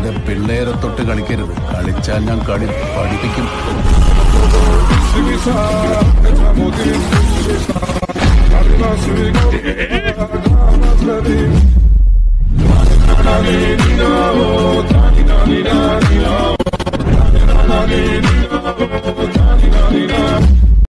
എന്റെ പിള്ളേരെ തൊട്ട് കളിക്കരുത് കളിച്ചാൽ ഞാൻ കളി പഠിപ്പിക്കും Amen.